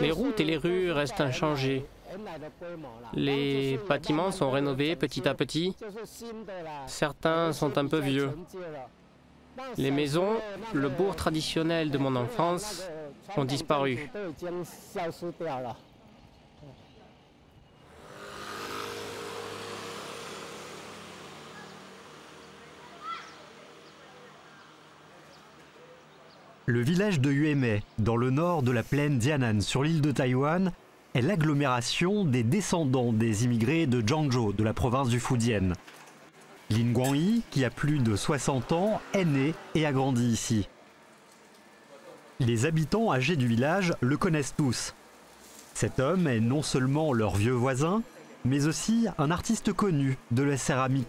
Les routes et les rues restent inchangées. Les bâtiments sont rénovés petit à petit. Certains sont un peu vieux. Les maisons, le bourg traditionnel de mon enfance, ont disparu. Le village de Yuemei, dans le nord de la plaine Dianan sur l'île de Taïwan, est l'agglomération des descendants des immigrés de Zhangzhou, de la province du Fujian. Lin Guangyi, qui a plus de 60 ans, est né et a grandi ici. Les habitants âgés du village le connaissent tous. Cet homme est non seulement leur vieux voisin, mais aussi un artiste connu de la céramique.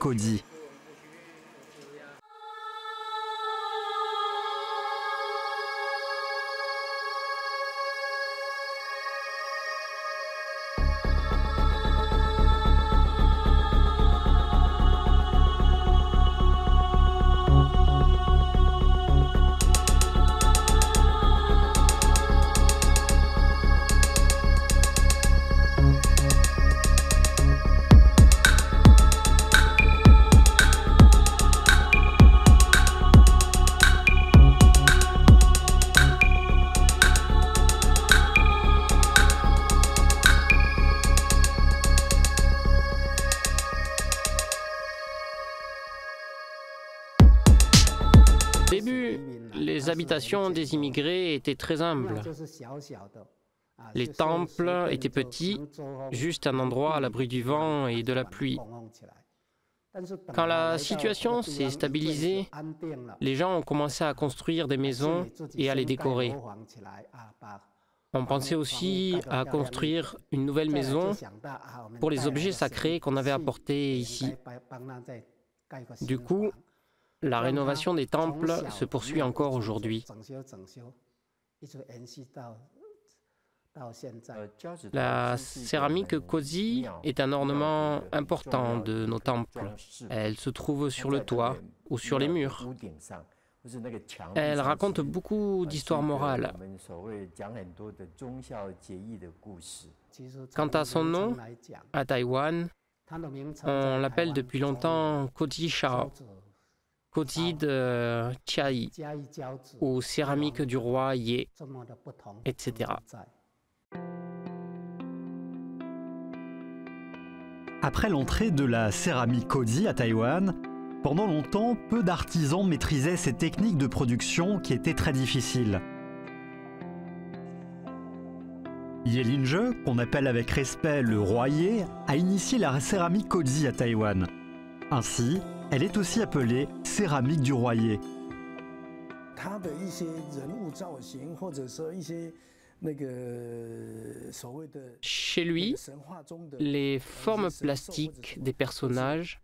Début, les habitations des immigrés étaient très humbles. Les temples étaient petits, juste un endroit à l'abri du vent et de la pluie. Quand la situation s'est stabilisée, les gens ont commencé à construire des maisons et à les décorer. On pensait aussi à construire une nouvelle maison pour les objets sacrés qu'on avait apportés ici. Coup, la rénovation des temples se poursuit encore aujourd'hui. La céramique Kozi est un ornement important de nos temples. Elle se trouve sur le toit ou sur les murs. Elle raconte beaucoup d'histoires morales. Quant à son nom, à Taïwan, on l'appelle depuis longtemps Koji Shao, Koji de Chiayi, ou céramique du roi Ye, etc. Après l'entrée de la céramique Kodi à Taïwan, pendant longtemps, peu d'artisans maîtrisaient ces techniques de production qui étaient très difficiles. Yelinje, qu'on appelle avec respect le roi Ye, a initié la céramique Kodi à Taïwan. Ainsi, elle est aussi appelée céramique du roi Ye. Chez lui, les formes plastiques des personnages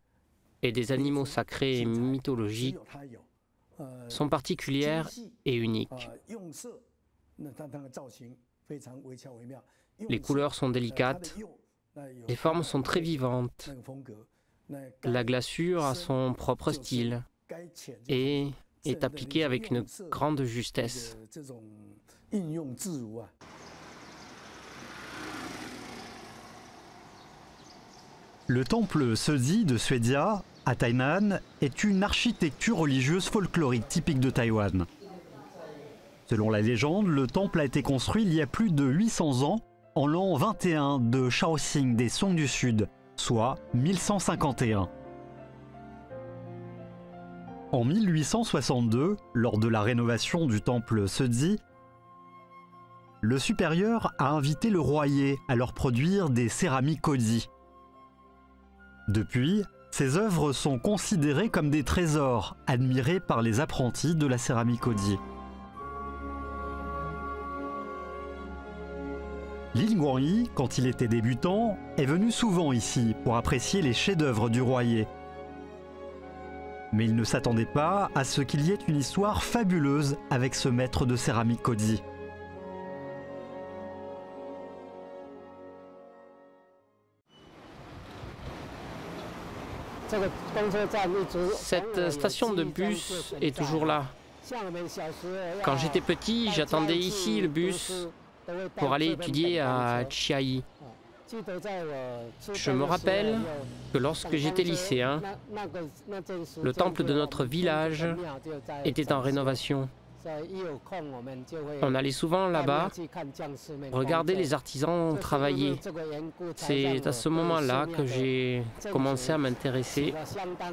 et des animaux sacrés et mythologiques sont particulières et uniques. Les couleurs sont délicates, les formes sont très vivantes. La glaçure a son propre style et est appliquée avec une grande justesse. Le temple Sezi de Suedia, à Tainan, est une architecture religieuse folklorique typique de Taïwan. Selon la légende, le temple a été construit il y a plus de 800 ans, en l'an 21 de Shaoxing des Song du Sud, soit 1151. En 1862, lors de la rénovation du temple Sezi, le supérieur a invité le royer à leur produire des céramiques Kozi. Depuis, ces œuvres sont considérées comme des trésors admirés par les apprentis de la céramique. Lin Guangyi, quand il était débutant, est venu souvent ici pour apprécier les chefs-d'œuvre du royer. Mais il ne s'attendait pas à ce qu'il y ait une histoire fabuleuse avec ce maître de céramique Kozi. Cette station de bus est toujours là. Quand j'étais petit, j'attendais ici le bus pour aller étudier à Chiayi. Je me rappelle que lorsque j'étais lycéen, le temple de notre village était en rénovation. On allait souvent là-bas regarder les artisans travailler. C'est à ce moment-là que j'ai commencé à m'intéresser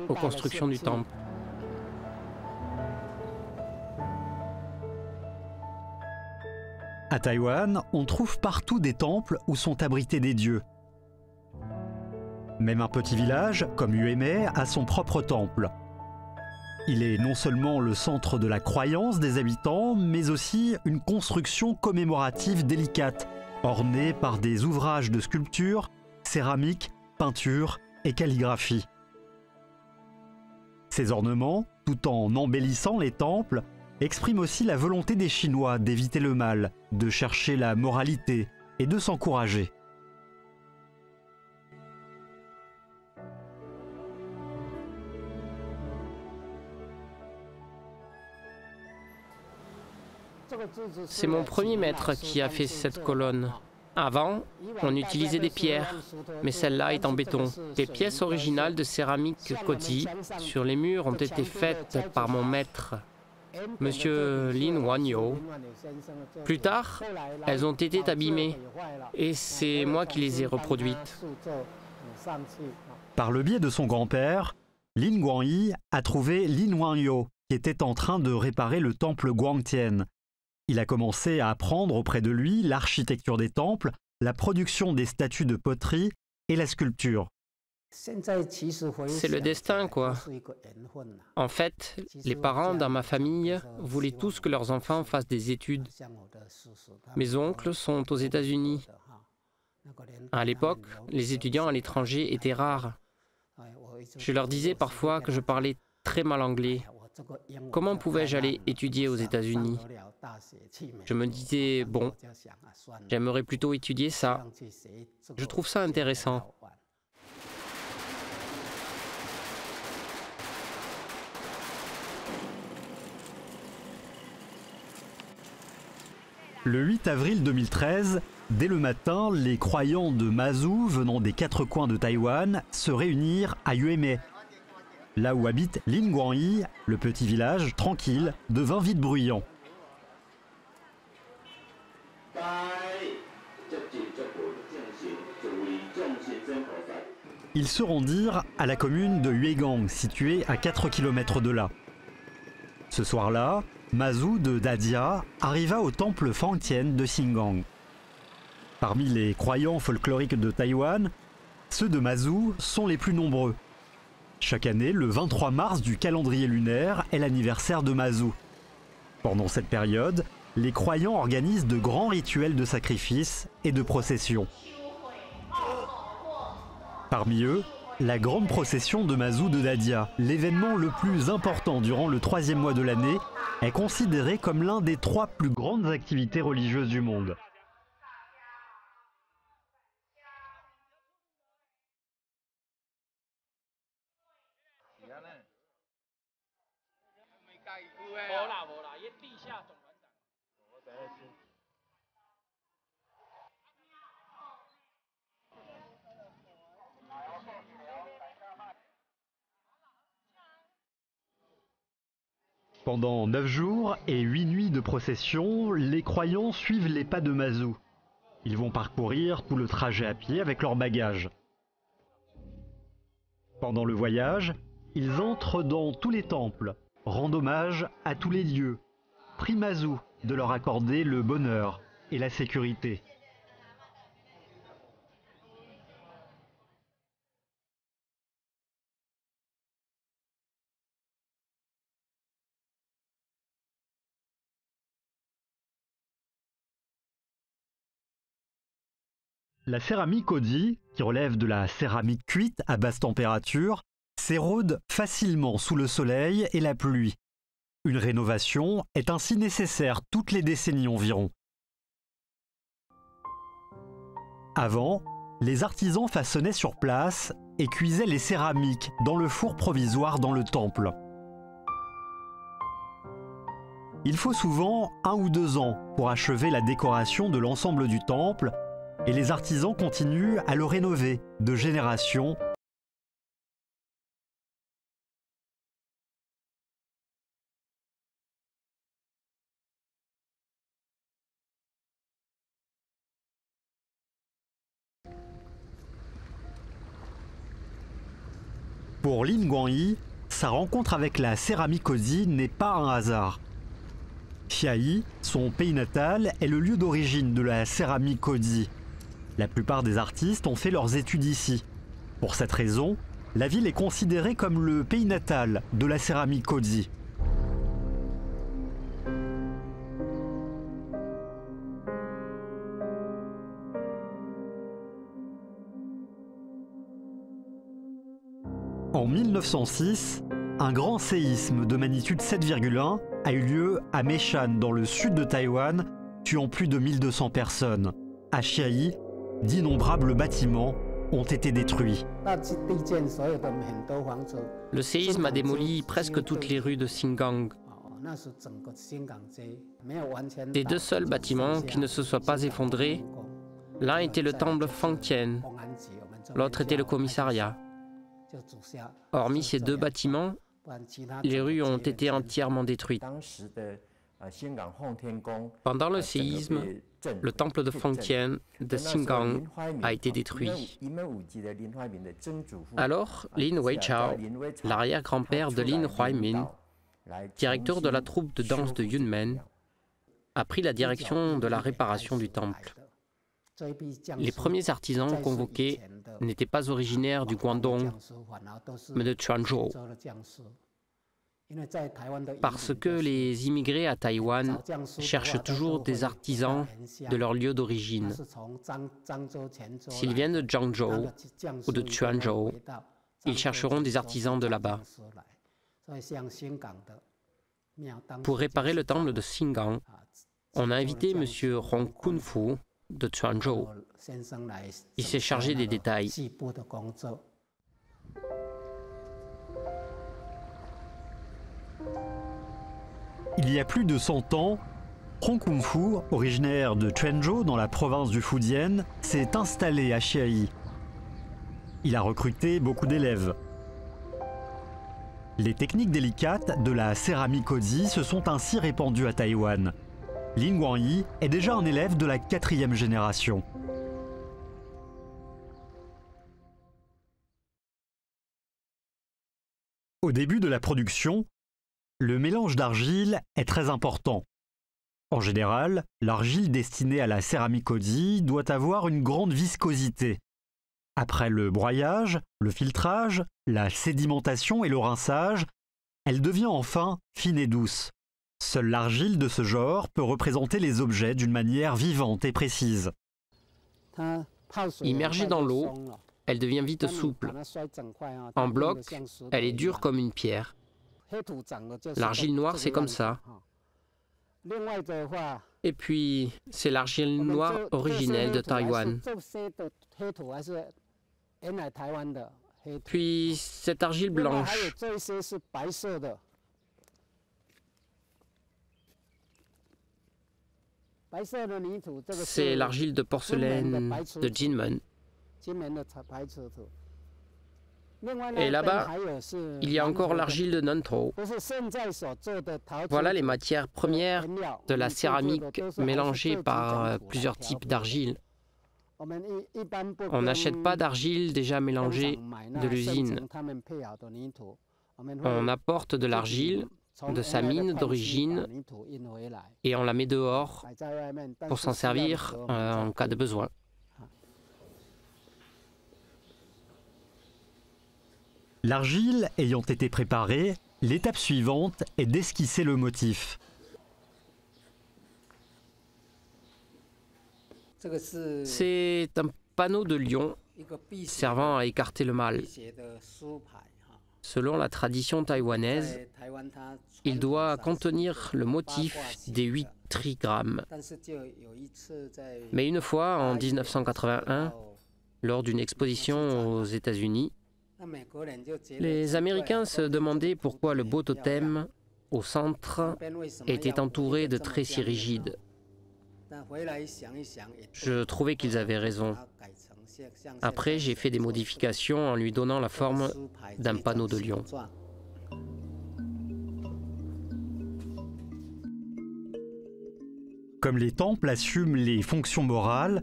aux constructions du temple. À Taïwan, on trouve partout des temples où sont abrités des dieux. Même un petit village, comme Uemei, a son propre temple. Il est non seulement le centre de la croyance des habitants, mais aussi une construction commémorative délicate, ornée par des ouvrages de sculpture, céramique, peinture et calligraphie. Ces ornements, tout en embellissant les temples, exprime aussi la volonté des Chinois d'éviter le mal, de chercher la moralité et de s'encourager. C'est mon premier maître qui a fait cette colonne. Avant, on utilisait des pierres, mais celle-là est en béton. Les pièces originales de céramique Koti sur les murs ont été faites par mon maître Monsieur Lin Wanyo. Plus tard, elles ont été abîmées et c'est moi qui les ai reproduites. Par le biais de son grand-père, Lin Guangyi a trouvé Lin Wanyo, qui était en train de réparer le temple Guangtian. Il a commencé à apprendre auprès de lui l'architecture des temples, la production des statues de poterie et la sculpture. C'est le destin, quoi. En fait, les parents dans ma famille voulaient tous que leurs enfants fassent des études. Mes oncles sont aux États-Unis. À l'époque, les étudiants à l'étranger étaient rares. Je leur disais parfois que je parlais très mal anglais. Comment pouvais-je aller étudier aux États-Unis? Je me disais, bon, j'aimerais plutôt étudier ça. Je trouve ça intéressant. Le 8 avril 2013, dès le matin, les croyants de Mazou venant des quatre coins de Taïwan se réunirent à Yuemei. Là où habite Lin Guangyi, le petit village tranquille devint vite bruyant. Ils se rendirent à la commune de Yuegang, située à 4 km de là. Ce soir-là, Mazou de Dadia arriva au temple Fangtian de Xingang. Parmi les croyants folkloriques de Taïwan, ceux de Mazou sont les plus nombreux. Chaque année, le 23 mars du calendrier lunaire est l'anniversaire de Mazou. Pendant cette période, les croyants organisent de grands rituels de sacrifice et de procession. Parmi eux, la grande procession de Mazou de Dadia, l'événement le plus important durant le troisième mois de l'année, est considéré comme l'un des trois plus grandes activités religieuses du monde. Pendant neuf jours et huit nuits de procession, les croyants suivent les pas de Mazou. Ils vont parcourir tout le trajet à pied avec leurs bagages. Pendant le voyage, ils entrent dans tous les temples, rendent hommage à tous les lieux, prient Mazou de leur accorder le bonheur et la sécurité. La céramique Audi, qui relève de la céramique cuite à basse température, s'érode facilement sous le soleil et la pluie. Une rénovation est ainsi nécessaire toutes les décennies environ. Avant, les artisans façonnaient sur place et cuisaient les céramiques dans le four provisoire dans le temple. Il faut souvent un ou deux ans pour achever la décoration de l'ensemble du temple et les artisans continuent à le rénover de génération Pour Lin Guangyi, sa rencontre avec la céramique Odi n'est pas un hasard. Xiayi, son pays natal, est le lieu d'origine de la céramique Odi. La plupart des artistes ont fait leurs études ici. Pour cette raison, la ville est considérée comme le pays natal de la céramique Kodzi. En 1906, un grand séisme de magnitude 7,1 a eu lieu à Meishan dans le sud de Taïwan, tuant plus de 1200 personnes. D'innombrables bâtiments ont été détruits. Le séisme a démoli presque toutes les rues de Xingang. Des deux seuls bâtiments qui ne se soient pas effondrés, l'un était le temple Fangtian, l'autre était le commissariat. Hormis ces deux bâtiments, les rues ont été entièrement détruites. Pendant le séisme, le temple de Fengtian de Xingang a été détruit. Alors, Lin Weichao, l'arrière-grand-père de Lin Huaimin, directeur de la troupe de danse de Yunmen, a pris la direction de la réparation du temple. Les premiers artisans convoqués n'étaient pas originaires du Guangdong, mais de Quanzhou parce que les immigrés à Taïwan cherchent toujours des artisans de leur lieu d'origine. S'ils viennent de Zhangzhou ou de Quanzhou, ils chercheront des artisans de là-bas. Pour réparer le temple de Xingang, on a invité M. Hong Kunfu de Quanzhou. Il s'est chargé des détails. Il y a plus de 100 ans, Hong Kung Fu, originaire de Quanzhou dans la province du Fujian, s'est installé à Chiayi. Il a recruté beaucoup d'élèves. Les techniques délicates de la céramique Ozi se sont ainsi répandues à Taïwan. Lin Guangyi est déjà un élève de la quatrième génération. Au début de la production, le mélange d'argile est très important. En général, l'argile destinée à la céramique doit avoir une grande viscosité. Après le broyage, le filtrage, la sédimentation et le rinçage, elle devient enfin fine et douce. Seule l'argile de ce genre peut représenter les objets d'une manière vivante et précise. Immergée dans l'eau, elle devient vite souple. En bloc, elle est dure comme une pierre. L'argile noire, c'est comme ça. Et puis, c'est l'argile noire originelle de Taïwan. Puis, cette argile blanche. C'est l'argile de porcelaine de Jinmen. Et là-bas, il y a encore l'argile de Nantou. Voilà les matières premières de la céramique mélangées par euh, plusieurs types d'argile. On n'achète pas d'argile déjà mélangée de l'usine. On apporte de l'argile de sa mine d'origine et on la met dehors pour s'en servir euh, en cas de besoin. L'argile ayant été préparée, l'étape suivante est d'esquisser le motif. C'est un panneau de lion servant à écarter le mal. Selon la tradition taïwanaise, il doit contenir le motif des huit trigrammes. Mais une fois, en 1981, lors d'une exposition aux États-Unis, les Américains se demandaient pourquoi le beau totem, au centre, était entouré de traits si rigides. Je trouvais qu'ils avaient raison. Après, j'ai fait des modifications en lui donnant la forme d'un panneau de lion. Comme les temples assument les fonctions morales,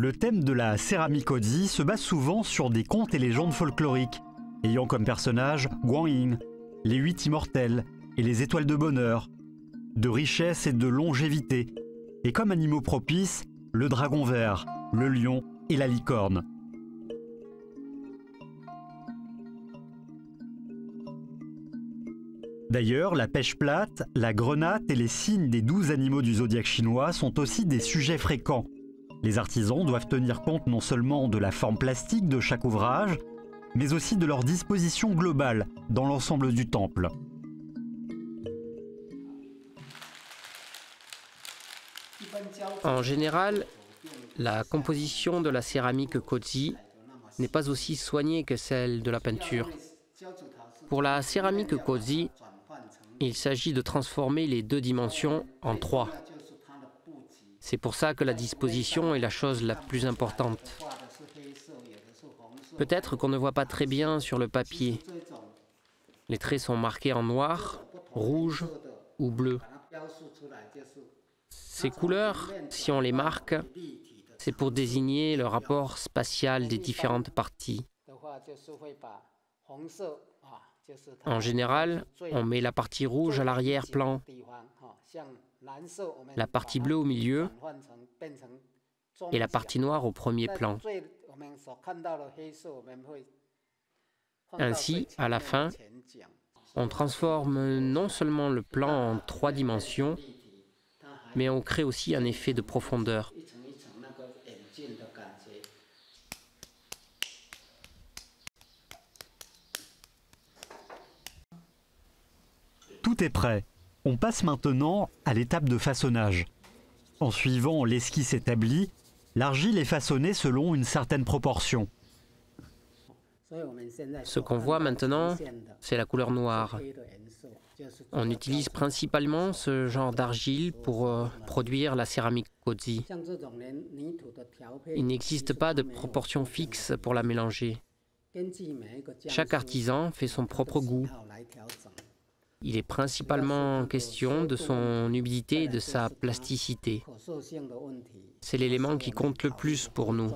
le thème de la céramicodie se base souvent sur des contes et légendes folkloriques, ayant comme personnages Guanyin, les huit immortels et les étoiles de bonheur, de richesse et de longévité, et comme animaux propices, le dragon vert, le lion et la licorne. D'ailleurs, la pêche plate, la grenade et les signes des douze animaux du zodiaque chinois sont aussi des sujets fréquents. Les artisans doivent tenir compte non seulement de la forme plastique de chaque ouvrage, mais aussi de leur disposition globale dans l'ensemble du temple. En général, la composition de la céramique Kozi n'est pas aussi soignée que celle de la peinture. Pour la céramique Kozi, il s'agit de transformer les deux dimensions en trois. C'est pour ça que la disposition est la chose la plus importante. Peut-être qu'on ne voit pas très bien sur le papier. Les traits sont marqués en noir, rouge ou bleu. Ces couleurs, si on les marque, c'est pour désigner le rapport spatial des différentes parties. En général, on met la partie rouge à l'arrière-plan, la partie bleue au milieu et la partie noire au premier plan. Ainsi, à la fin, on transforme non seulement le plan en trois dimensions, mais on crée aussi un effet de profondeur. Tout est prêt. On passe maintenant à l'étape de façonnage. En suivant l'esquisse établie, l'argile est façonnée selon une certaine proportion. Ce qu'on voit maintenant, c'est la couleur noire. On utilise principalement ce genre d'argile pour euh, produire la céramique Kozi. Il n'existe pas de proportion fixe pour la mélanger. Chaque artisan fait son propre goût. Il est principalement question de son humidité et de sa plasticité. C'est l'élément qui compte le plus pour nous.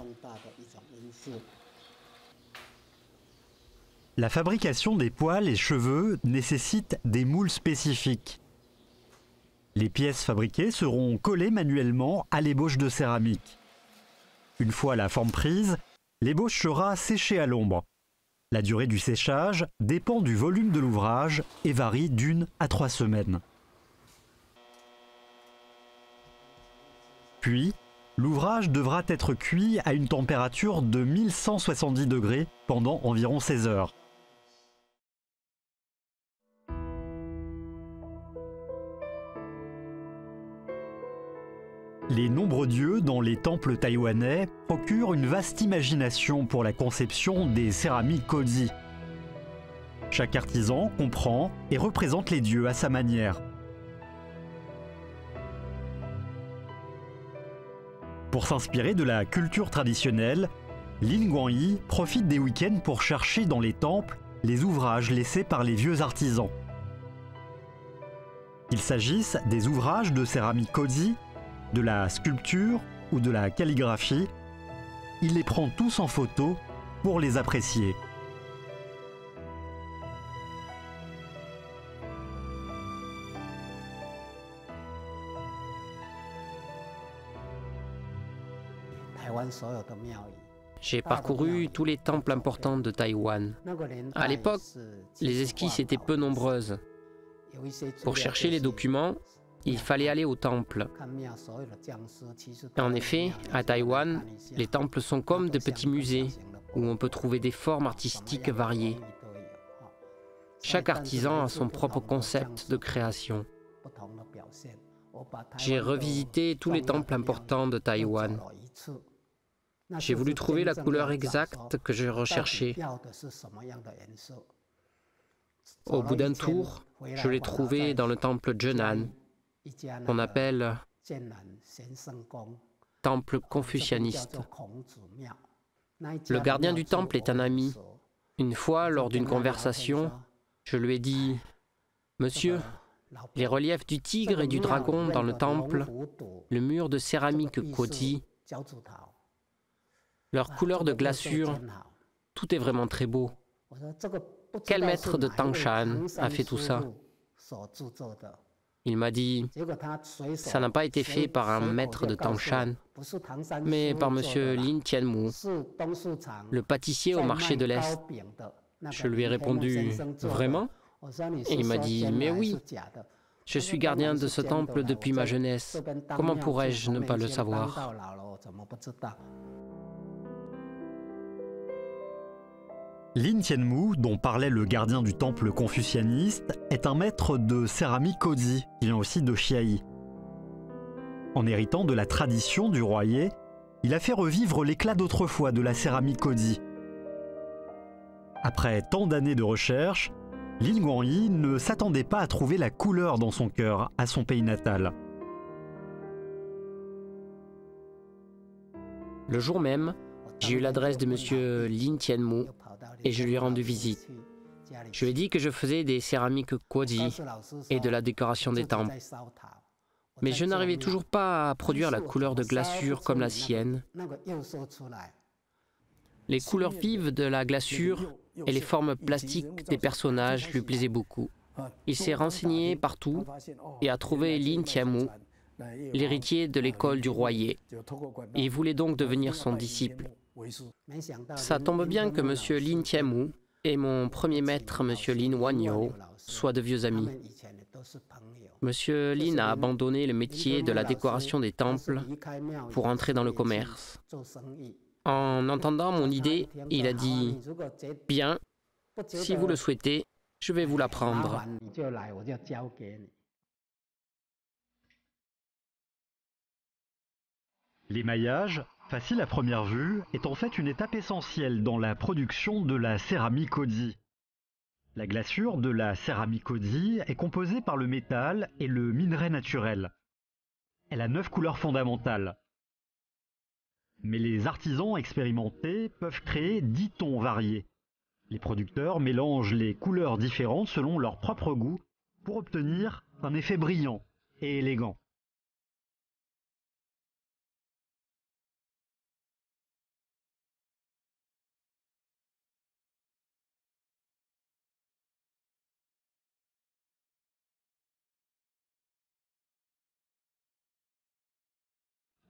La fabrication des poils et cheveux nécessite des moules spécifiques. Les pièces fabriquées seront collées manuellement à l'ébauche de céramique. Une fois la forme prise, l'ébauche sera séchée à l'ombre. La durée du séchage dépend du volume de l'ouvrage et varie d'une à trois semaines. Puis, l'ouvrage devra être cuit à une température de 1170 degrés pendant environ 16 heures. Les nombreux dieux dans les temples taïwanais procurent une vaste imagination pour la conception des céramiques Kozi. Chaque artisan comprend et représente les dieux à sa manière. Pour s'inspirer de la culture traditionnelle, Lin Guangyi profite des week-ends pour chercher dans les temples les ouvrages laissés par les vieux artisans. Qu'il s'agisse des ouvrages de céramique Kozi, de la sculpture ou de la calligraphie, il les prend tous en photo pour les apprécier. J'ai parcouru tous les temples importants de Taïwan. À l'époque, les esquisses étaient peu nombreuses. Pour chercher les documents, il fallait aller au temple. En effet, à Taïwan, les temples sont comme de petits musées où on peut trouver des formes artistiques variées. Chaque artisan a son propre concept de création. J'ai revisité tous les temples importants de Taïwan. J'ai voulu trouver la couleur exacte que je recherchais. Au bout d'un tour, je l'ai trouvé dans le temple Zhenan, qu'on appelle temple confucianiste. Le gardien du temple est un ami. Une fois, lors d'une conversation, je lui ai dit, Monsieur, les reliefs du tigre et du dragon dans le temple, le mur de céramique Koji, leur couleur de glaçure, tout est vraiment très beau. Quel maître de Tangshan a fait tout ça Il m'a dit, ça n'a pas été fait par un maître de Tangshan, mais par M. Lin Tianmu, le pâtissier au marché de l'Est. Je lui ai répondu, vraiment? Et il m'a dit, mais oui, je suis gardien de ce temple depuis ma jeunesse. Comment pourrais-je ne pas le savoir? Lin Tianmu, dont parlait le gardien du temple confucianiste, est un maître de céramique Kozi, qui vient aussi de Chiayi. En héritant de la tradition du royer, il a fait revivre l'éclat d'autrefois de la céramique Kozi. Après tant d'années de recherche, Lin Guangyi ne s'attendait pas à trouver la couleur dans son cœur à son pays natal. Le jour même, j'ai eu l'adresse de M. Lin Tianmu et je lui ai rendu visite. Je lui ai dit que je faisais des céramiques Kwaji et de la décoration des temples. Mais je n'arrivais toujours pas à produire la couleur de glaçure comme la sienne. Les couleurs vives de la glaçure et les formes plastiques des personnages lui plaisaient beaucoup. Il s'est renseigné partout et a trouvé Lin Tiamu, l'héritier de l'école du royer. Il voulait donc devenir son disciple. Ça tombe bien que M. Lin Tiamu et mon premier maître, M. Lin Wanyo, soient de vieux amis. M. Lin a abandonné le métier de la décoration des temples pour entrer dans le commerce. En entendant mon idée, il a dit Bien, si vous le souhaitez, je vais vous l'apprendre. L'émaillage, facile à première vue, est en fait une étape essentielle dans la production de la céramique. La glaçure de la céramique est composée par le métal et le minerai naturel. Elle a neuf couleurs fondamentales. Mais les artisans expérimentés peuvent créer dix tons variés. Les producteurs mélangent les couleurs différentes selon leur propre goût pour obtenir un effet brillant et élégant.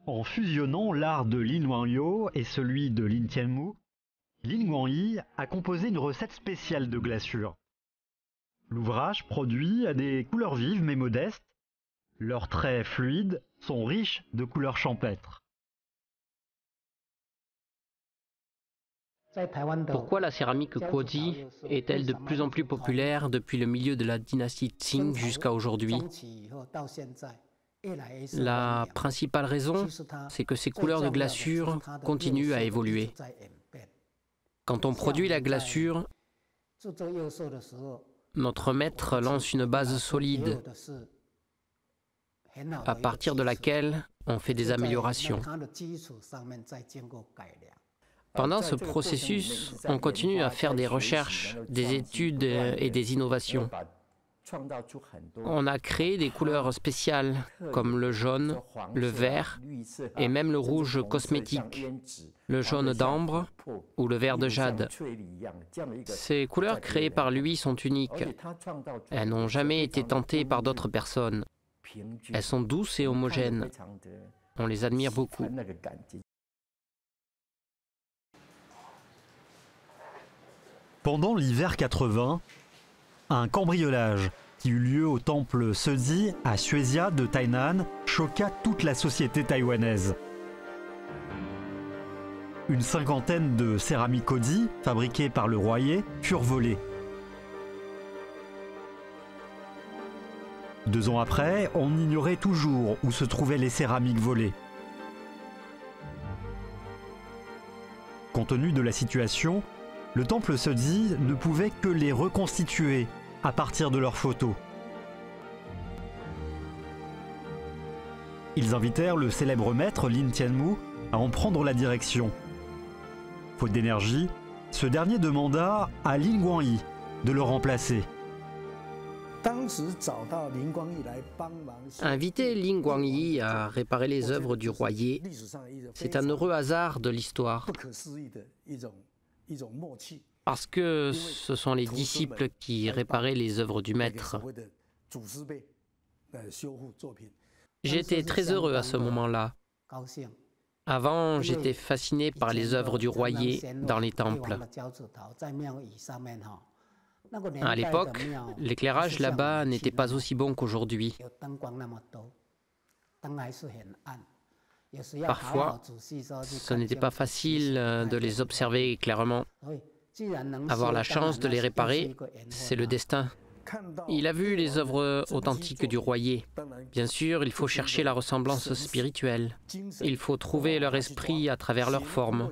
En fusionnant l'art de Lin Wangyo et celui de Lin Tianmu, Lin Guangyi a composé une recette spéciale de glaçure. L'ouvrage produit a des couleurs vives mais modestes. Leurs traits fluides sont riches de couleurs champêtres. Pourquoi la céramique Kuozi est-elle de plus en plus populaire depuis le milieu de la dynastie Qing jusqu'à aujourd'hui? La principale raison, c'est que ces couleurs de glaçure continuent à évoluer. Quand on produit la glaçure, notre maître lance une base solide à partir de laquelle on fait des améliorations. Pendant ce processus, on continue à faire des recherches, des études et des innovations. On a créé des couleurs spéciales comme le jaune, le vert et même le rouge cosmétique, le jaune d'ambre ou le vert de jade. Ces couleurs créées par lui sont uniques. Elles n'ont jamais été tentées par d'autres personnes. Elles sont douces et homogènes. On les admire beaucoup. Pendant l'hiver 80, un cambriolage qui eut lieu au temple Sezi à Suezia de Tainan choqua toute la société taïwanaise. Une cinquantaine de céramiques Odi, fabriquées par le royer, furent volées. Deux ans après, on ignorait toujours où se trouvaient les céramiques volées. Compte tenu de la situation, le temple Sezi ne pouvait que les reconstituer à partir de leurs photos. Ils invitèrent le célèbre maître Lin Tianmu à en prendre la direction. Faute d'énergie, ce dernier demanda à Lin Guangyi de le remplacer. Inviter Lin Guangyi à réparer les œuvres du royer, c'est un heureux hasard de l'histoire. Parce que ce sont les disciples qui réparaient les œuvres du maître. J'étais très heureux à ce moment-là. Avant, j'étais fasciné par les œuvres du royer dans les temples. À l'époque, l'éclairage là-bas n'était pas aussi bon qu'aujourd'hui. Parfois, ce n'était pas facile de les observer clairement. Avoir la chance de les réparer, c'est le destin. Il a vu les œuvres authentiques du royer. Bien sûr, il faut chercher la ressemblance spirituelle. Il faut trouver leur esprit à travers leur forme.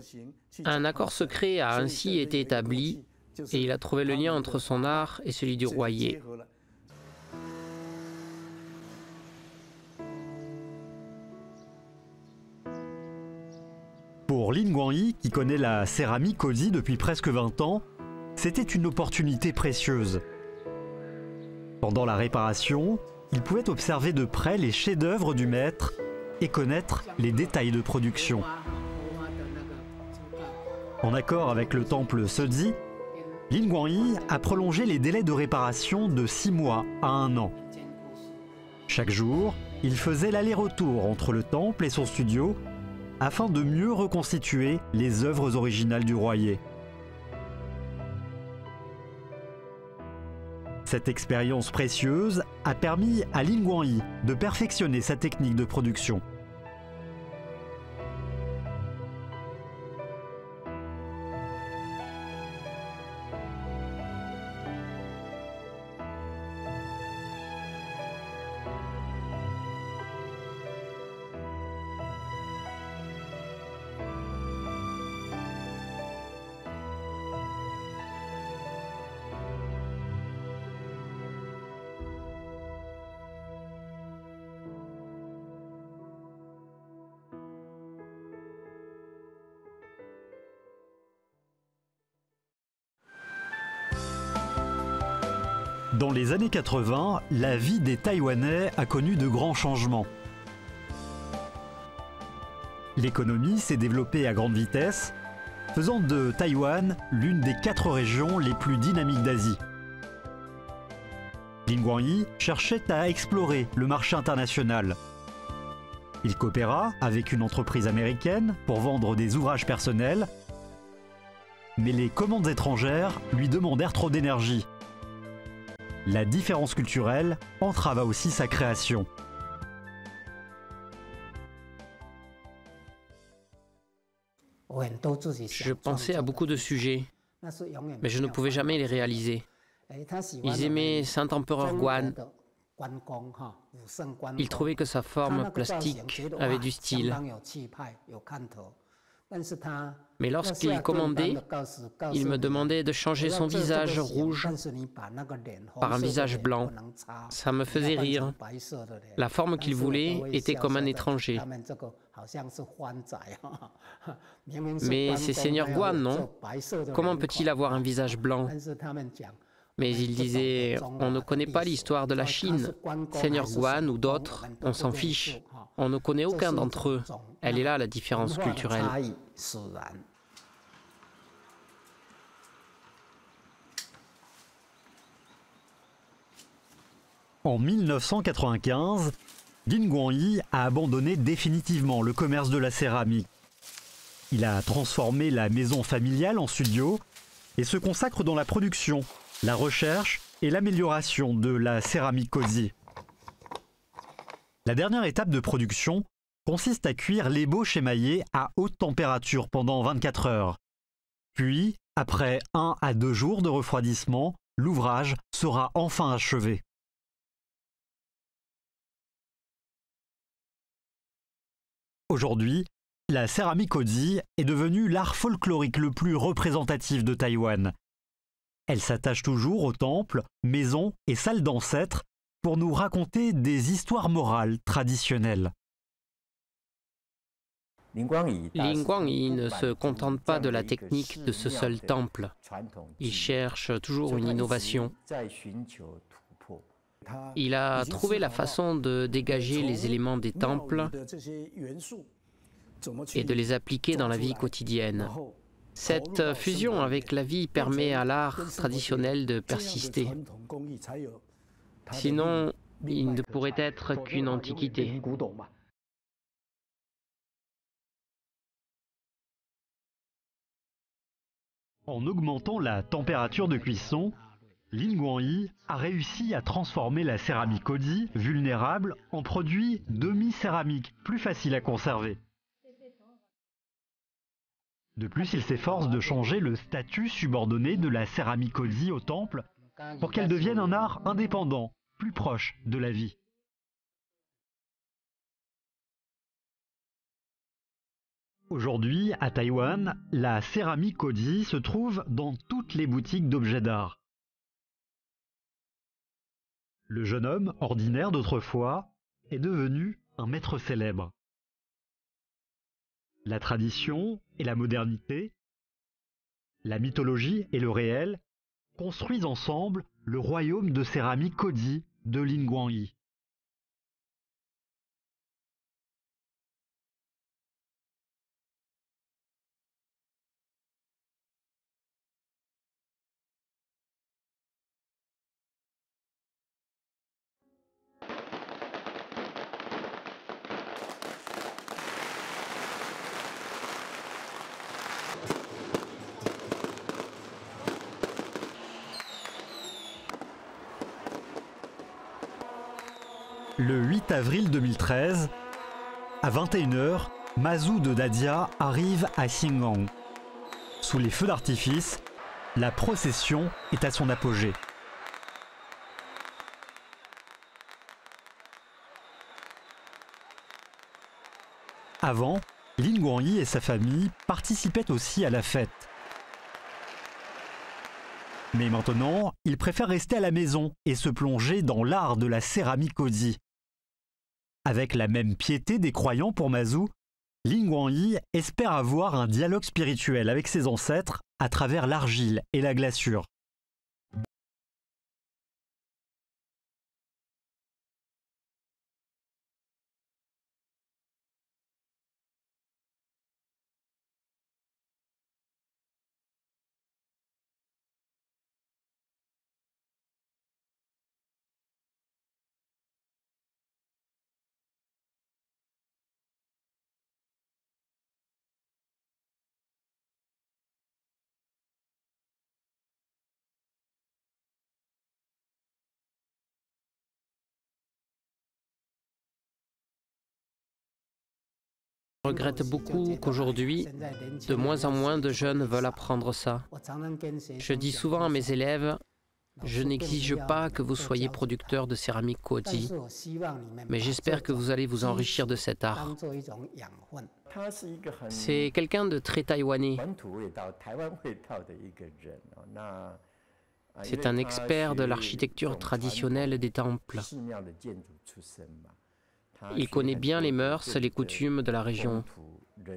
Un accord secret a ainsi été établi et il a trouvé le lien entre son art et celui du royer. Pour Lin Guangyi, qui connaît la céramique Odi depuis presque 20 ans, c'était une opportunité précieuse. Pendant la réparation, il pouvait observer de près les chefs-d'œuvre du maître et connaître les détails de production. En accord avec le temple Sezi, Lin Guangyi a prolongé les délais de réparation de 6 mois à 1 an. Chaque jour, il faisait l'aller-retour entre le temple et son studio afin de mieux reconstituer les œuvres originales du royer. Cette expérience précieuse a permis à Lin Guangyi de perfectionner sa technique de production. Dans les années 80, la vie des Taïwanais a connu de grands changements. L'économie s'est développée à grande vitesse, faisant de Taïwan l'une des quatre régions les plus dynamiques d'Asie. Lin Guangyi cherchait à explorer le marché international. Il coopéra avec une entreprise américaine pour vendre des ouvrages personnels, mais les commandes étrangères lui demandèrent trop d'énergie la différence culturelle entrava aussi sa création. Je pensais à beaucoup de sujets, mais je ne pouvais jamais les réaliser. Ils aimaient Saint-Empereur Guan. Ils trouvaient que sa forme plastique avait du style. Mais lorsqu'il commandait, il me demandait de changer son visage rouge par un visage blanc. Ça me faisait rire. La forme qu'il voulait était comme un étranger. Mais c'est Seigneur Guan, non Comment peut-il avoir un visage blanc mais il disait, on ne connaît pas l'histoire de la Chine. Seigneur Guan ou d'autres, on s'en fiche. On ne connaît aucun d'entre eux. Elle est là la différence culturelle. En 1995, Lin Guangyi a abandonné définitivement le commerce de la céramique. Il a transformé la maison familiale en studio et se consacre dans la production, la recherche et l'amélioration de la céramique cosy. La dernière étape de production consiste à cuire l'ébauche émaillée à haute température pendant 24 heures. Puis, après un à deux jours de refroidissement, l'ouvrage sera enfin achevé. Aujourd'hui, la céramique Ozi est devenue l'art folklorique le plus représentatif de Taïwan. Elle s'attache toujours aux temples, maisons et salles d'ancêtres pour nous raconter des histoires morales traditionnelles. Lin Guangyi ne se contente pas de la technique de ce seul temple. Il cherche toujours une innovation. Il a trouvé la façon de dégager les éléments des temples et de les appliquer dans la vie quotidienne. Cette fusion avec la vie permet à l'art traditionnel de persister. Sinon, il ne pourrait être qu'une antiquité. En augmentant la température de cuisson, Lin Guangyi a réussi à transformer la céramique Odi, vulnérable, en produit demi-céramique, plus facile à conserver. De plus, il s'efforce de changer le statut subordonné de la céramique Odi au temple pour qu'elle devienne un art indépendant, plus proche de la vie. Aujourd'hui, à Taïwan, la céramique se trouve dans toutes les boutiques d'objets d'art. Le jeune homme, ordinaire d'autrefois, est devenu un maître célèbre. La tradition et la modernité, la mythologie et le réel construisent ensemble le royaume de céramique Kodi de Lin Le 8 avril 2013, à 21h, Mazou de Dadia arrive à Xingang. Sous les feux d'artifice, la procession est à son apogée. Avant, Lin Guangyi et sa famille participaient aussi à la fête. Mais maintenant, il préfère rester à la maison et se plonger dans l'art de la céramique. Avec la même piété des croyants pour Mazou, Lin Guangyi espère avoir un dialogue spirituel avec ses ancêtres à travers l'argile et la glaçure. Regrette beaucoup qu'aujourd'hui, de moins en moins de jeunes veulent apprendre ça. Je dis souvent à mes élèves, Je n'exige pas que vous soyez producteur de céramique Koji, mais j'espère que vous allez vous enrichir de cet art. C'est quelqu'un de très taïwanais. C'est un expert de l'architecture traditionnelle des temples. Il connaît bien les mœurs, les coutumes de la région.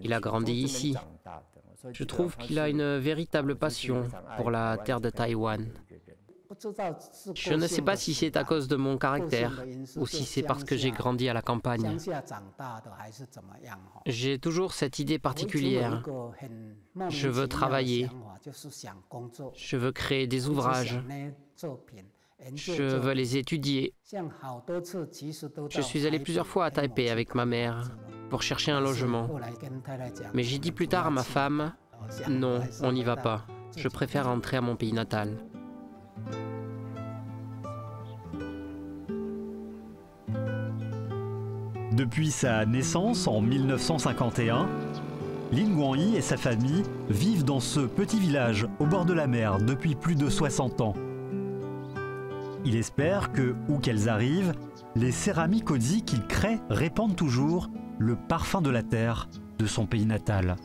Il a grandi ici. Je trouve qu'il a une véritable passion pour la terre de Taïwan. Je ne sais pas si c'est à cause de mon caractère ou si c'est parce que j'ai grandi à la campagne. J'ai toujours cette idée particulière. Je veux travailler. Je veux créer des ouvrages. Je veux les étudier. Je suis allé plusieurs fois à Taipei avec ma mère pour chercher un logement. Mais j'ai dit plus tard à ma femme, non, on n'y va pas. Je préfère rentrer à mon pays natal. Depuis sa naissance en 1951, Lin Guangyi et sa famille vivent dans ce petit village au bord de la mer depuis plus de 60 ans. Il espère que, où qu'elles arrivent, les céramiques qu'il crée répandent toujours le parfum de la terre de son pays natal.